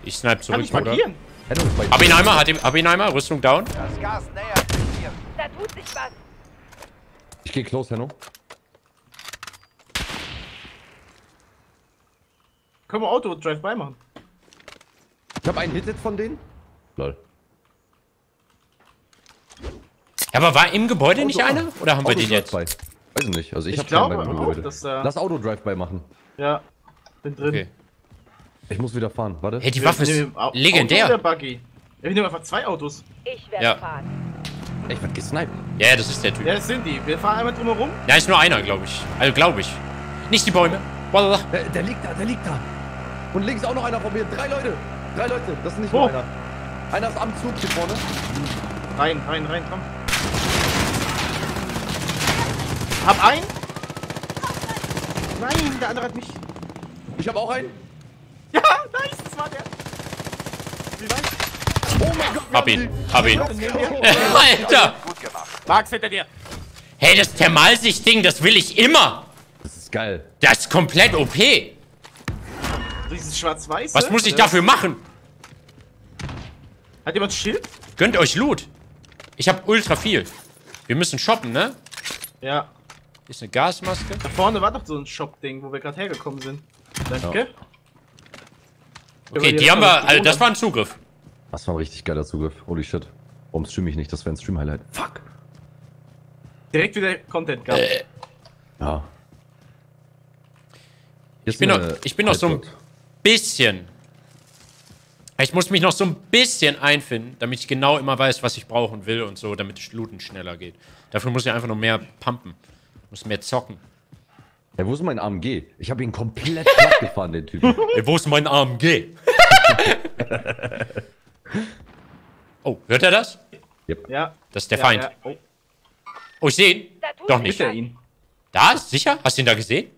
Speaker 3: Ich snipe
Speaker 2: Kann
Speaker 3: zurück,
Speaker 2: ich
Speaker 4: bei
Speaker 3: Hab ihn einmal, hat ihn, hab ihn einmal, Rüstung down.
Speaker 1: Das Gas nähert sich.
Speaker 5: Da tut sich was.
Speaker 4: Ich geh close, Henno.
Speaker 2: Können wir Auto Drive-by machen?
Speaker 4: Ich habe einen Hit von denen. Lol.
Speaker 3: Ja, aber war im Gebäude nicht
Speaker 4: Auto-
Speaker 3: einer? Oder haben wir
Speaker 4: Auto
Speaker 3: den jetzt?
Speaker 4: Drive-by. Weiß ich nicht. Also ich,
Speaker 2: Ich
Speaker 4: hab
Speaker 2: glaube
Speaker 4: keinen beim Gebäude.
Speaker 2: dass da-
Speaker 4: Lass Auto Drive-by machen.
Speaker 2: Ja. Bin drin.
Speaker 3: Okay.
Speaker 4: Ich muss wieder fahren. Warte.
Speaker 3: Hey, die
Speaker 2: Wir
Speaker 3: Waffe ist
Speaker 2: Au- Auto oder
Speaker 3: legendär.
Speaker 2: Buggy? Ja, wir nehmen einfach zwei Autos.
Speaker 5: Ich werde
Speaker 3: Ja.
Speaker 5: fahren.
Speaker 4: Ich werd gesniped.
Speaker 3: Ja, das ist der Typ.
Speaker 2: Ja, das sind die. Wir fahren einmal drumherum.
Speaker 3: Ja, ist nur einer, glaube ich. Also, glaube ich. Nicht die Bäume. Wallah.
Speaker 4: Der, der liegt da, der liegt da. Und links auch noch einer von mir. Drei Leute. Drei Leute. Das ist nicht
Speaker 2: Wo?
Speaker 4: nur einer. Einer ist am Zug hier vorne.
Speaker 2: Rein, rein, rein, komm. Hab einen. Nein, der andere hat mich.
Speaker 4: Ich habe auch einen.
Speaker 2: Ja, nice, das war der. Wie weit?
Speaker 4: Oh mein Gott.
Speaker 3: Hab ihn. Hab ihn. Alter.
Speaker 1: Gut gemacht.
Speaker 2: Max hinter dir.
Speaker 3: Hey, das Thermalsicht-Ding, das will ich immer.
Speaker 4: Das ist geil.
Speaker 3: Das ist komplett OP.
Speaker 2: Dieses schwarz-weiß.
Speaker 3: Was muss ich dafür machen?
Speaker 2: Hat jemand Schild?
Speaker 3: Gönnt euch Loot. Ich habe ultra viel. Wir müssen shoppen, ne?
Speaker 2: Ja.
Speaker 3: Hier ist eine Gasmaske.
Speaker 2: Da vorne war doch so ein Shop-Ding, wo wir gerade hergekommen sind. Danke.
Speaker 3: Okay, die haben wir. Also, das war ein Zugriff.
Speaker 4: Das war ein richtig geiler Zugriff. Holy shit. Warum stream ich nicht? Das wäre ein Stream-Highlight. Fuck.
Speaker 2: Direkt wieder Content gehabt.
Speaker 3: Äh,
Speaker 4: Ja.
Speaker 3: Ich bin noch, ich bin noch so ein bisschen. Ich muss mich noch so ein bisschen einfinden, damit ich genau immer weiß, was ich brauchen will und so, damit das Looten schneller geht. Dafür muss ich einfach noch mehr pumpen. Muss mehr zocken.
Speaker 4: Ja, wo ist mein AMG? Ich habe ihn komplett platt gefahren, den Typen.
Speaker 3: Ey, wo ist mein AMG? oh, hört er das?
Speaker 2: Ja.
Speaker 3: Das ist der
Speaker 2: ja,
Speaker 3: Feind.
Speaker 2: Ja. Oh,
Speaker 3: Oh, ich sehe ihn. Doch nicht.
Speaker 2: ihn.
Speaker 3: Da? Sicher? Hast du ihn da gesehen?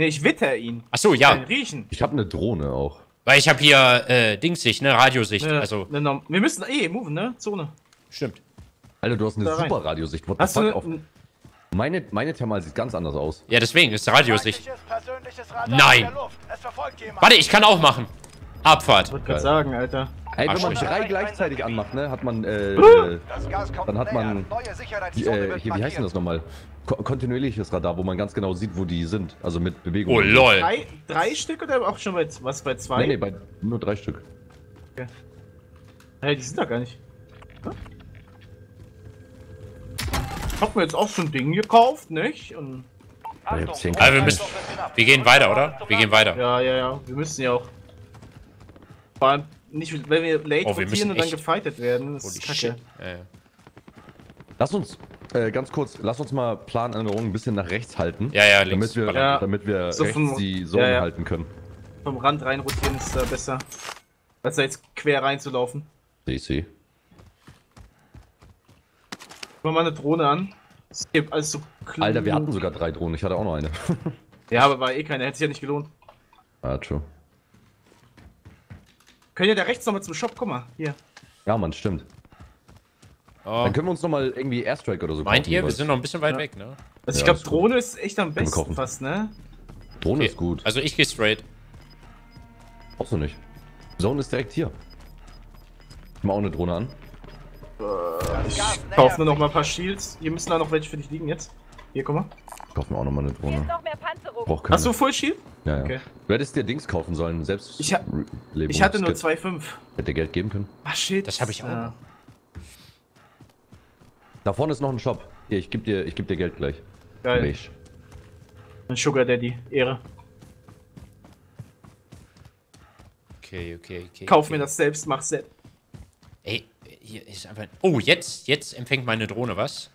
Speaker 2: Nee, ich witter ihn.
Speaker 3: Ach so, ja.
Speaker 2: Riechen.
Speaker 4: Ich habe eine Drohne auch.
Speaker 3: Weil ich habe hier äh, Dingssicht, ne? Radiosicht.
Speaker 2: Ne,
Speaker 3: Also,
Speaker 2: ne, Norm- wir müssen eh moven, ne? Zone.
Speaker 3: stimmt.
Speaker 4: Alter, du hast eine
Speaker 2: Da rein.
Speaker 4: super Radiosicht. What the
Speaker 2: Hast du
Speaker 4: fuck?
Speaker 2: ne,
Speaker 4: Auf, Meine, meine Thermal sieht ganz anders aus.
Speaker 3: Ja, deswegen ist
Speaker 1: Radar
Speaker 3: Nein. Warte, ich kann auch machen. Abfahrt.
Speaker 2: Wollte gerade sagen, Alter.
Speaker 4: Ey, wenn man drei gleichzeitig anmacht, ne, hat man, äh, äh, Dann hat man- die, äh, hier, wie heißt denn das nochmal? Ko kontinuierliches Radar, wo man ganz genau sieht, wo die sind. Also mit Bewegung.
Speaker 3: Oh, lol.
Speaker 2: Drei, drei Stück oder auch schon bei, was, bei zwei?
Speaker 4: Nee, nee, bei nur drei Stück.
Speaker 2: Hey, die sind da gar nicht. Hm? Ich hab mir jetzt auch so ein Ding gekauft, nicht? Und
Speaker 4: Ich hab zehn
Speaker 3: Also wir müssen. Wir gehen weiter, oder? Wir gehen weiter.
Speaker 2: ja, ja, ja, wir müssen ja auch. Vor allem nicht, wenn wir late
Speaker 3: Oh, wir
Speaker 2: rotieren und dann gefightet werden. Das
Speaker 3: Holy
Speaker 2: ist kacke.
Speaker 4: Lass uns, äh, ganz kurz, lass uns mal Planänderungen ein bisschen nach rechts halten.
Speaker 3: Ja, ja, links.
Speaker 4: Damit wir,
Speaker 2: Ja.
Speaker 4: damit wir
Speaker 2: So vom-
Speaker 4: die Zone
Speaker 2: ja, ja.
Speaker 4: halten können.
Speaker 2: Vom Rand rein rotieren ist da besser. Als da jetzt quer reinzulaufen.
Speaker 4: Seh, Ich sehe.
Speaker 2: Guck mal eine Drohne an. Es gibt alles so klein.
Speaker 4: Alter, wir hatten sogar drei Drohnen. Ich hatte auch noch eine.
Speaker 2: Ja, aber war eh keine, hätte sich ja nicht gelohnt.
Speaker 4: ah, true.
Speaker 2: Können ja da rechts nochmal zum Shop, guck mal. Hier.
Speaker 4: Ja, Mann, stimmt.
Speaker 3: Oh.
Speaker 4: Dann können wir uns nochmal irgendwie Airstrike oder so
Speaker 3: Meint
Speaker 4: kaufen,
Speaker 3: ihr? Wir sind noch ein bisschen weit
Speaker 2: Ja.
Speaker 3: weg, ne?
Speaker 2: Also ich
Speaker 4: Ja,
Speaker 2: glaube. Drohne ist echt am besten fast, ne?
Speaker 4: Drohne
Speaker 3: Okay.
Speaker 4: ist gut.
Speaker 3: Also ich gehe straight.
Speaker 4: Brauchst du nicht. Zone ist direkt hier. Ich mach auch eine Drohne an.
Speaker 2: Ich kaufe nur
Speaker 1: nähert
Speaker 2: noch mal ein paar Shields. Hier müssen da noch welche für dich liegen jetzt. Hier, guck mal.
Speaker 4: Ich kauf mir auch nochmal eine
Speaker 5: Hier ist
Speaker 4: Drohne.
Speaker 5: noch mehr Panzerung.
Speaker 4: Brauch keine.
Speaker 2: Hast du Full Shield?
Speaker 4: Ja, ja.
Speaker 2: Okay.
Speaker 4: Du hättest dir Dings kaufen sollen, selbst.
Speaker 2: Ich ha- Ich hatte nur
Speaker 4: Lebungskit.
Speaker 2: 2,5.
Speaker 4: Hätte dir Geld geben können.
Speaker 2: Ah, shit.
Speaker 3: Das hab ich auch
Speaker 2: Ja.
Speaker 4: Da vorne ist noch ein Shop. Hier, ich geb dir, ich geb dir Geld gleich.
Speaker 2: Geil.
Speaker 4: Beige.
Speaker 2: Ein Sugar Daddy. Ehre.
Speaker 3: Okay, okay, okay.
Speaker 2: Kauf
Speaker 3: okay.
Speaker 2: mir das selbst, mach selbst.
Speaker 3: Ey, hier ist einfach. Oh, jetzt, jetzt empfängt meine Drohne was.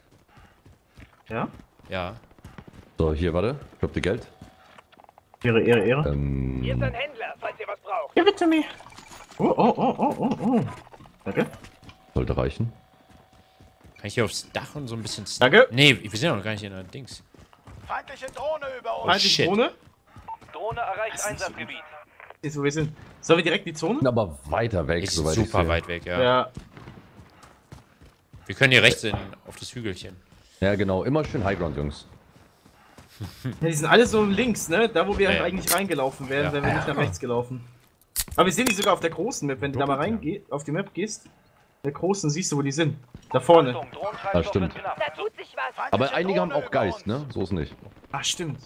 Speaker 2: Ja?
Speaker 3: Ja.
Speaker 4: So, hier, warte. Ich hab dir Geld.
Speaker 2: Ehre, Ehre, Ehre.
Speaker 4: Ähm,
Speaker 5: Hier ist ein Händler, falls ihr was braucht.
Speaker 2: Give it to me. Oh, oh, oh, oh, oh, oh. Danke.
Speaker 4: sollte reichen.
Speaker 3: Kann ich hier aufs Dach und so ein bisschen.
Speaker 2: Danke.
Speaker 3: Nee, wir sind ja noch gar nicht in der Dings.
Speaker 1: Feindliche Drohne über uns.
Speaker 2: Halt die
Speaker 3: shit.
Speaker 2: Drohne.
Speaker 5: Drohne erreicht Einsatzgebiet.
Speaker 2: Ist, wo wir sind. Sollen wir direkt in die Zone?
Speaker 4: Aber weiter weg,
Speaker 3: Ist
Speaker 4: soweit ich
Speaker 3: super weit weg, ja.
Speaker 2: Ja.
Speaker 3: Wir können hier rechts in, auf das Hügelchen.
Speaker 4: Ja, genau. Immer schön Highground, Jungs.
Speaker 2: ja. Die sind alle so links, ne? Da, wo wir
Speaker 3: Ja, ja.
Speaker 2: eigentlich reingelaufen wären,
Speaker 3: Ja.
Speaker 2: wären wir nicht nach rechts gelaufen. Aber wir sehen die sogar auf der großen Map. Wenn du da mal reingehst, auf die Map gehst, der großen siehst du, wo die sind. Da vorne.
Speaker 5: Drohnentreibstoff
Speaker 4: stimmt.
Speaker 5: wird knapp.
Speaker 6: Da tut sich was.
Speaker 4: Aber einige haben auch Geist, ne? So ist nicht.
Speaker 2: Ach, stimmt.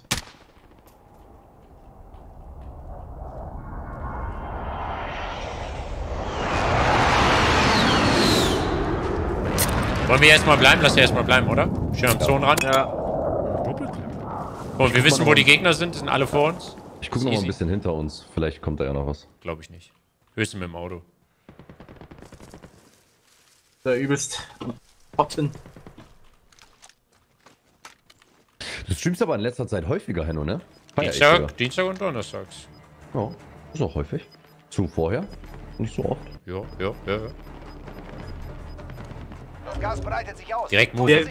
Speaker 3: Wollen wir erstmal bleiben? Lass ja erstmal bleiben, oder? Schön am Zonen ran.
Speaker 2: Ja.
Speaker 3: Und wir wissen, wo die Gegner sind. Die sind alle vor uns.
Speaker 4: Ich gucke noch mal ein bisschen hinter uns. Vielleicht kommt da ja noch was.
Speaker 3: Glaube ich nicht. Höchstens mit dem Auto.
Speaker 2: Da übelst. Potten.
Speaker 4: Du streamst aber in letzter Zeit häufiger, Henno, ne? Feier
Speaker 3: Dienstag, Dienstag und Donnerstags.
Speaker 4: Ja, ist auch häufig. Zu vorher. Nicht so oft.
Speaker 3: Ja, ja, ja. ja.
Speaker 1: Gas breitet sich aus.
Speaker 3: Direkt move.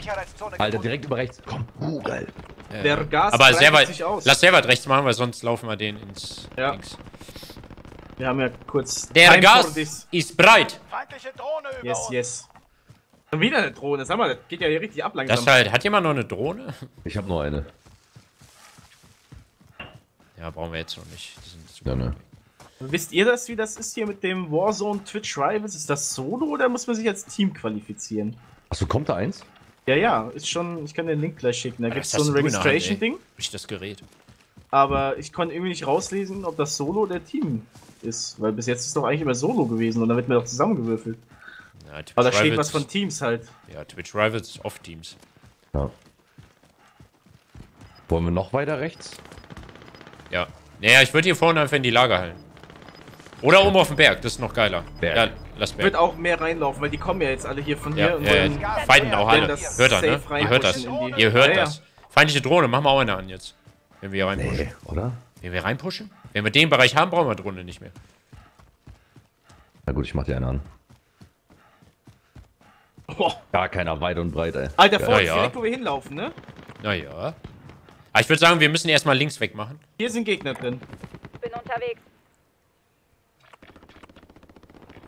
Speaker 4: Alter, direkt über rechts. Komm, geil.
Speaker 2: Der Gas
Speaker 3: Aber sehr weit.
Speaker 2: sich aus.
Speaker 3: Lass sehr weit rechts machen, weil sonst laufen wir den ins
Speaker 2: Ja.
Speaker 3: links.
Speaker 2: Wir haben ja kurz.
Speaker 3: Der
Speaker 2: Time
Speaker 3: Gas ist breit.
Speaker 1: Feindliche Drohne über
Speaker 2: Yes, yes. Schon wieder eine Drohne. Sag mal, das geht ja hier richtig ab langsam.
Speaker 3: Das halt. Hat jemand noch eine Drohne?
Speaker 4: Ich habe nur eine.
Speaker 3: Ja, brauchen wir jetzt noch nicht. Die sind super.
Speaker 4: Ja, ne.
Speaker 2: Wisst ihr das, wie das ist hier mit dem Warzone Twitch Rivals? Ist das Solo oder muss man sich als Team qualifizieren?
Speaker 4: Achso, kommt da eins?
Speaker 2: Ja, ja, ist schon. Ich kann den Link gleich schicken. Da gibt es so ein
Speaker 3: der?
Speaker 2: Registration-Ding.
Speaker 3: Hab ich das Gerät.
Speaker 2: Aber ich konnte irgendwie nicht rauslesen, ob das Solo oder Team ist. Weil bis jetzt ist es doch eigentlich immer Solo gewesen und dann wird mir doch zusammengewürfelt.
Speaker 3: Ja, Twitch
Speaker 2: Aber da steht was von Teams halt.
Speaker 3: Ja, Twitch Rivals off Teams.
Speaker 4: Ja. Wollen wir noch weiter rechts?
Speaker 3: Ja. Naja, ich würde hier vorne einfach in die Lager halten. Oder oben auf dem Berg, das ist noch geiler.
Speaker 4: Berg.
Speaker 3: Ja, lass
Speaker 2: Wird
Speaker 3: Berg.
Speaker 2: auch mehr reinlaufen, weil die kommen ja jetzt alle hier von hier
Speaker 3: Ja,
Speaker 2: und
Speaker 3: ja,
Speaker 2: wollen
Speaker 3: ja. Fighten auch alle.
Speaker 2: das
Speaker 3: Hört das, ne? Ihr hört das. Ihr hört
Speaker 2: Ja, ja.
Speaker 3: das. Feindliche Drohne, machen wir auch eine an jetzt. Wenn wir hier reinpushen.
Speaker 4: Nee, oder?
Speaker 3: Wenn wir reinpushen? Wenn wir den Bereich haben, brauchen wir Drohne nicht mehr.
Speaker 4: Na gut, ich mach dir eine an.
Speaker 2: Boah.
Speaker 4: Gar keiner weit und breit, ey.
Speaker 2: Alter, vor
Speaker 3: Ja,
Speaker 2: uns
Speaker 3: ja.
Speaker 2: direkt, wo wir hinlaufen, ne?
Speaker 3: Naja. Aber ich würde sagen, wir müssen erstmal links weg machen.
Speaker 2: Hier sind Gegner drin.
Speaker 5: Bin unterwegs.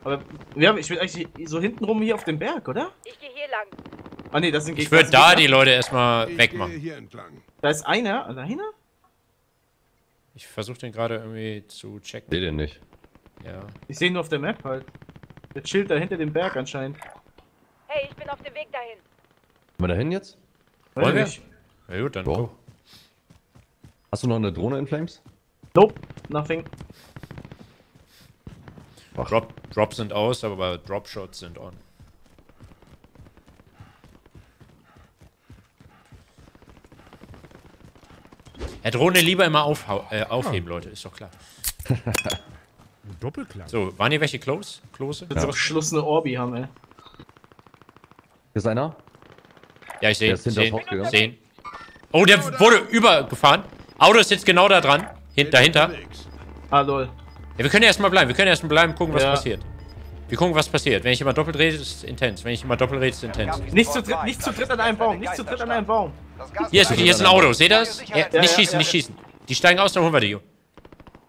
Speaker 2: Aber haben, ich will eigentlich so hinten rum hier auf dem Berg, oder?
Speaker 5: Ich gehe hier lang.
Speaker 2: Ah ne, das sind
Speaker 3: Ich
Speaker 2: Gegner.
Speaker 3: würde
Speaker 2: das sind
Speaker 3: da die. Leute erstmal
Speaker 7: Ich gehe
Speaker 3: wegmachen.
Speaker 7: hier entlang.
Speaker 2: Da ist einer alleine?
Speaker 3: Ich versuche den gerade irgendwie zu checken.
Speaker 4: Seh den nicht.
Speaker 3: Ja.
Speaker 2: Ich sehe ihn nur auf der Map halt. Der chillt da hinter dem Berg anscheinend.
Speaker 5: Hey, ich bin auf dem Weg dahin.
Speaker 4: Wollen wir da hin jetzt?
Speaker 3: Wollen wir?
Speaker 2: nicht.
Speaker 3: Ja gut, dann
Speaker 4: Wow. Hast du noch eine Drohne in Flames?
Speaker 2: Nope, nothing.
Speaker 3: Drop, Drops sind aus, aber Dropshots sind on. Ja, Drohne lieber immer äh, aufheben, Leute, ist doch klar.
Speaker 7: Doppelklang.
Speaker 3: So, waren hier welche close? Close?
Speaker 2: Jetzt auch Schluss eine Orbi haben, ey.
Speaker 4: Hier ist einer.
Speaker 3: Ja, ich sehe ihn. Sehen, sehen. Oh, der wurde übergefahren. Auto ist jetzt genau da dran. Hin, dahinter.
Speaker 2: Ah, lol.
Speaker 3: Ja, wir können erstmal bleiben. Wir können erstmal bleiben, gucken, was
Speaker 2: Ja.
Speaker 3: passiert. Wir gucken, was passiert. Wenn ich immer doppelt rede, ist es intens. Wenn ich immer doppelt rede, ist es intens.
Speaker 2: Nicht zu dritt, nicht zu dritt an einem Baum, nicht zu dritt an einem Baum.
Speaker 3: Hier ist, hier ist ein Auto. Seht ihr das? Ja,
Speaker 2: Ja,
Speaker 3: nicht
Speaker 2: ja,
Speaker 3: schießen,
Speaker 2: ja.
Speaker 3: nicht schießen. Die steigen aus, dann holen wir die.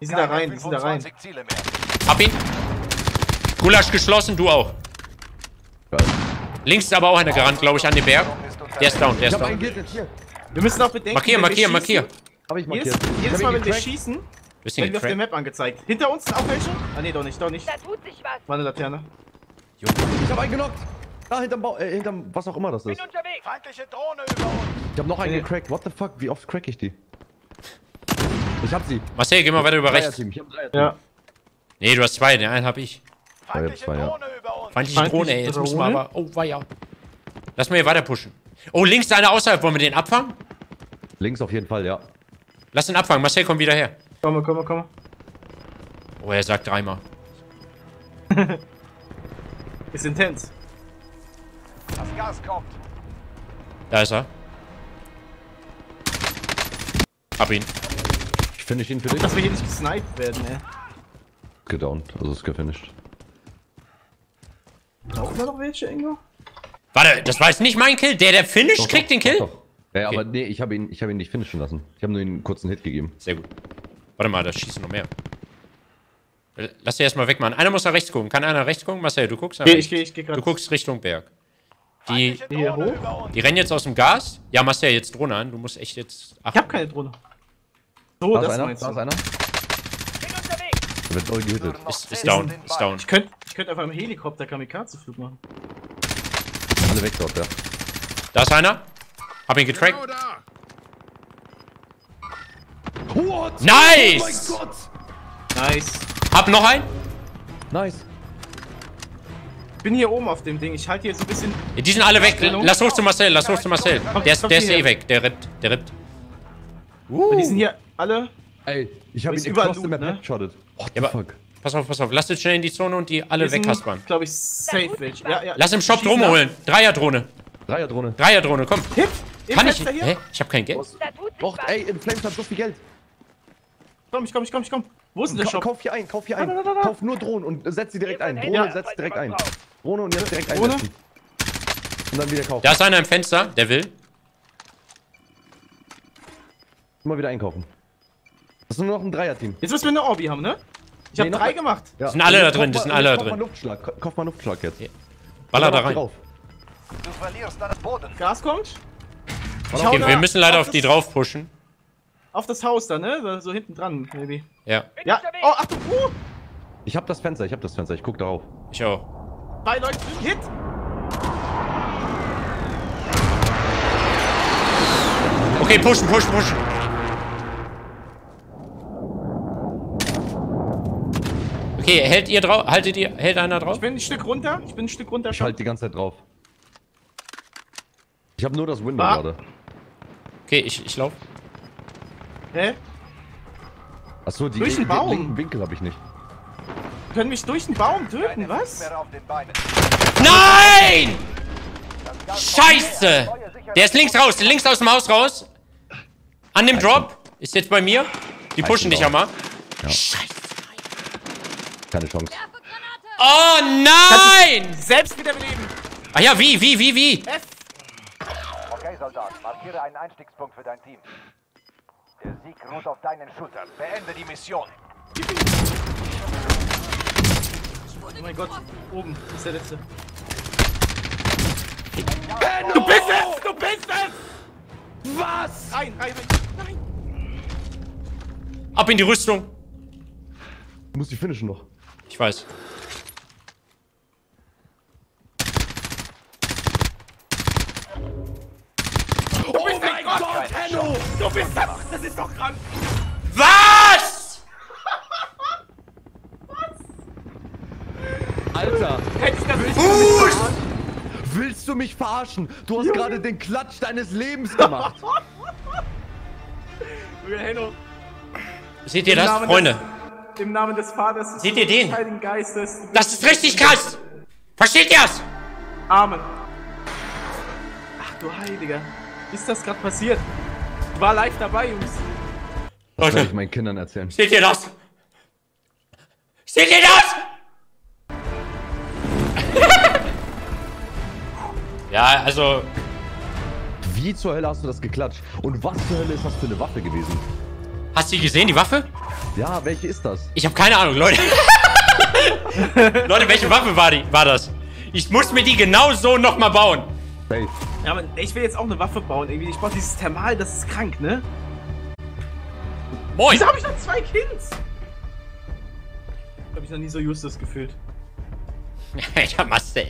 Speaker 2: Die sind da rein, die sind da rein.
Speaker 3: Hab ihn. Gulasch geschlossen, du auch.
Speaker 4: Geil.
Speaker 3: Links ist aber auch einer gerannt, glaube ich, an den Berg. Der ist down, der ist down.
Speaker 2: Wir müssen auch bedenken,
Speaker 3: Markier, markier, markier.
Speaker 4: Hab ich markiert.
Speaker 2: Jedes, jedes Mal, wenn wir schießen,
Speaker 3: Bisschen
Speaker 2: werden wir auf der. Map angezeigt. Hinter uns sind auch welche? Ah, nee, doch nicht, doch nicht.
Speaker 5: Da tut sich was.
Speaker 2: War eine Laterne.
Speaker 4: Ich hab einen genockt. Da hinterm Bau, äh, hinterm, was auch immer das
Speaker 5: Bin
Speaker 4: ist.
Speaker 5: unterwegs.
Speaker 1: Feindliche Drohne über uns.
Speaker 4: Ich hab noch einen
Speaker 2: Nee.
Speaker 4: gecrackt. What the fuck? Wie oft crack ich die? Ich hab sie.
Speaker 3: Marcel, geh mal weiter über rechts.
Speaker 4: Ich hab Dreierteam.
Speaker 2: Ja.
Speaker 3: Nee, du hast zwei, den einen hab ich.
Speaker 1: Feindliche
Speaker 4: ja.
Speaker 1: Drohne über uns.
Speaker 3: Feindliche Drohne, ey. Jetzt müssen wir aber. Oh, weia. Lass mal hier weiter pushen. Oh, links ist einer außerhalb. Wollen wir den abfangen?
Speaker 4: Links auf jeden Fall, ja.
Speaker 3: Lass ihn abfangen. Marcel, komm wieder her.
Speaker 2: Komm mal, komm mal, komm mal.
Speaker 3: Oh, er sagt dreimal.
Speaker 2: Ist intens.
Speaker 1: Das Gas kommt.
Speaker 3: Da ist er. Hab ihn.
Speaker 4: Ich finish ihn für dich.
Speaker 2: Dass wir hier nicht gesniped werden, ey.
Speaker 4: Gedownt, also ist gefinisht.
Speaker 2: Brauchen wir noch welche irgendwo?
Speaker 3: Warte, das war jetzt nicht mein Kill. Der, der finisht, kriegt den Kill.
Speaker 4: Doch, doch. Ja, aber nee, ich habe ihn, ich hab ihn nicht finishen lassen. Ich habe nur einen kurzen Hit gegeben.
Speaker 3: Sehr gut. Warte mal, da schießen noch mehr. Lass die erstmal wegmachen. Einer muss nach rechts gucken. Kann einer nach rechts gucken? Marcel, du guckst nach
Speaker 2: Geh,
Speaker 3: rechts.
Speaker 2: ich geh, ich geh grad.
Speaker 3: Du guckst Richtung Berg. Die, die rennen jetzt aus dem Gas. Ja, Marcel, jetzt Drohne an. Du musst echt jetzt
Speaker 2: Ich hab keine Drohne. So,
Speaker 4: Da ist
Speaker 2: das
Speaker 4: einer,
Speaker 2: meinst
Speaker 4: da ist einer. Wird doll gehittet.
Speaker 3: Ist, ist down, ist down.
Speaker 2: Ich könnte ich könnt einfach im Helikopter Kamikaze-Flug machen.
Speaker 4: Alle weg dort, ja.
Speaker 3: Da ist einer. Hab ihn
Speaker 7: Genau
Speaker 3: getrackt.
Speaker 7: da.
Speaker 4: What?
Speaker 3: Nice!
Speaker 4: Oh mein Gott!
Speaker 2: Nice.
Speaker 3: Hab noch einen.
Speaker 4: Nice.
Speaker 2: Ich bin hier oben auf dem Ding. Ich halte hier so ein bisschen.
Speaker 3: Ja, Die sind alle weg.
Speaker 2: Stellung.
Speaker 3: Lass hoch zu Marcel, lass hoch zu Marcel. Der ist,
Speaker 2: Kommt
Speaker 3: der ist eh weg. Der rippt, der rippt.
Speaker 2: Die sind hier alle.
Speaker 4: Ey, ich habe ihn
Speaker 2: überall Loot,
Speaker 4: map
Speaker 2: ne?
Speaker 4: headshotted. What the
Speaker 3: Ja,
Speaker 4: fuck?
Speaker 3: Pass auf, pass auf. Lass jetzt schnell in die Zone und die alle weghaspern.
Speaker 2: glaube ich, safe welche. Ja, ja.
Speaker 3: Lass im Shop
Speaker 2: ab.
Speaker 3: holen. Dreierdrohne.
Speaker 4: Dreierdrohne.
Speaker 3: Dreierdrohne, komm.
Speaker 2: Im
Speaker 3: Kann ich.
Speaker 2: Hier.
Speaker 3: Hä? Ich hab kein Geld.
Speaker 5: Da tut sich
Speaker 4: Och,
Speaker 5: was.
Speaker 4: ey, in Flames hat so viel Geld.
Speaker 2: Komm, ich komm, ich komm, ich komm. Wo ist denn der Shop?
Speaker 4: kauf hier ein, kauf hier ein.
Speaker 2: Da, da, da, da.
Speaker 4: Kauf nur Drohnen und setz sie direkt ein. Drohne,
Speaker 2: Ja.
Speaker 4: setz direkt ein. Drohne und jetzt direkt
Speaker 2: Drohne?
Speaker 4: einsetzen. Und dann wieder kaufen.
Speaker 3: Da ist einer im Fenster, der will.
Speaker 4: Immer wieder einkaufen. Das ist nur noch ein Dreierteam.
Speaker 2: Jetzt müssen wir eine Orbi haben, ne? Ich hab
Speaker 4: Nee, noch
Speaker 2: drei gemacht.
Speaker 4: Ja.
Speaker 3: sind alle da
Speaker 4: Kauf
Speaker 3: drin,
Speaker 4: mal-
Speaker 3: sind alle da
Speaker 4: kauf
Speaker 3: drin.
Speaker 4: Mal Luftschlag. Ka- Kauf mal Luftschlag jetzt.
Speaker 3: Baller
Speaker 4: Und
Speaker 3: da rein.
Speaker 4: drauf.
Speaker 1: Du verlierst deinen Boden.
Speaker 2: Gas kommt.
Speaker 3: Okay, wir müssen leider auf die
Speaker 2: das-
Speaker 3: drauf pushen.
Speaker 2: Auf das Haus da, ne? So hinten dran, maybe.
Speaker 3: Ja,
Speaker 5: Bin
Speaker 2: Ja. Oh, Achtung. Uh,
Speaker 4: Ich hab das Fenster, ich hab das Fenster. Ich guck darauf.
Speaker 3: ich auch.
Speaker 2: drei Leute. Hit.
Speaker 3: Okay, pushen, pushen, pushen. Okay, hält ihr drauf? Haltet ihr, hält einer drauf?
Speaker 2: Ich bin ein Stück runter. Ich bin ein Stück runter.
Speaker 4: Ich halte die ganze Zeit drauf. Ich habe nur das Window
Speaker 2: Ah.
Speaker 4: gerade.
Speaker 3: Okay, ich, ich lauf.
Speaker 2: Hä?
Speaker 4: Achso, die
Speaker 2: Durch den
Speaker 4: den
Speaker 2: Baum.
Speaker 4: linken Winkel habe ich nicht.
Speaker 2: Können mich durch den Baum töten, was?
Speaker 1: den.
Speaker 3: Nein! Scheiße! Der ist links raus, links aus dem Haus raus. An dem Drop. Ist jetzt bei mir. Die pushen dich ja mal.
Speaker 4: Keine Chance.
Speaker 3: Oh nein!
Speaker 2: Selbst wiederbeleben.
Speaker 3: Ach ja, wie, wie, wie, wie?
Speaker 2: F.
Speaker 1: Okay, Soldat, markiere einen Einstiegspunkt für dein Team. Der Sieg ruht auf deinen Schultern. Beende die Mission.
Speaker 2: Oh mein Gott. Oben ist der letzte. Du bist es! Du bist es! Was? Rein, rein, rein. Nein.
Speaker 3: Ab in die Rüstung.
Speaker 4: Du musst die finishen noch.
Speaker 3: Ich weiß.
Speaker 2: Henno! Du bist das! Das ist doch krank!
Speaker 3: Was?
Speaker 4: Alter!
Speaker 2: Hätte ich das nicht
Speaker 3: Fuß!
Speaker 4: Willst du mich verarschen? Du hast gerade den Klatsch deines Lebens gemacht.
Speaker 2: Henno.
Speaker 3: Seht ihr
Speaker 2: Im
Speaker 3: das,
Speaker 2: Namen
Speaker 3: Freunde?
Speaker 2: Des, Im Namen des Vaters, des
Speaker 3: Seht ihr den?
Speaker 2: des Heiligen Geistes.
Speaker 3: Das ist richtig krass! Versteht ihr's?
Speaker 2: Amen. Ach du Heiliger. Ist das gerade passiert? Ich war live dabei, Jungs.
Speaker 4: Das werde ich
Speaker 3: Leute,
Speaker 4: meinen Kindern erzählen.
Speaker 3: seht ihr das? Seht ihr das? ja, also,
Speaker 4: Wie zur Hölle hast du das geklatscht? Und was zur Hölle ist das für eine Waffe gewesen?
Speaker 3: hast du die gesehen, die Waffe?
Speaker 4: Ja, welche ist das?
Speaker 3: Ich habe keine Ahnung, Leute. Leute, welche Waffe war, die, war das? Ich muss mir die genau so nochmal bauen.
Speaker 4: Safe.
Speaker 2: Ja, aber ich will jetzt auch eine Waffe bauen. Irgendwie, ich brauche dieses Thermal, das ist krank, ne?
Speaker 3: Moin.
Speaker 2: Wieso habe ich noch zwei Kills? Habe ich noch nie so Justus gefühlt.
Speaker 3: Alter, ey.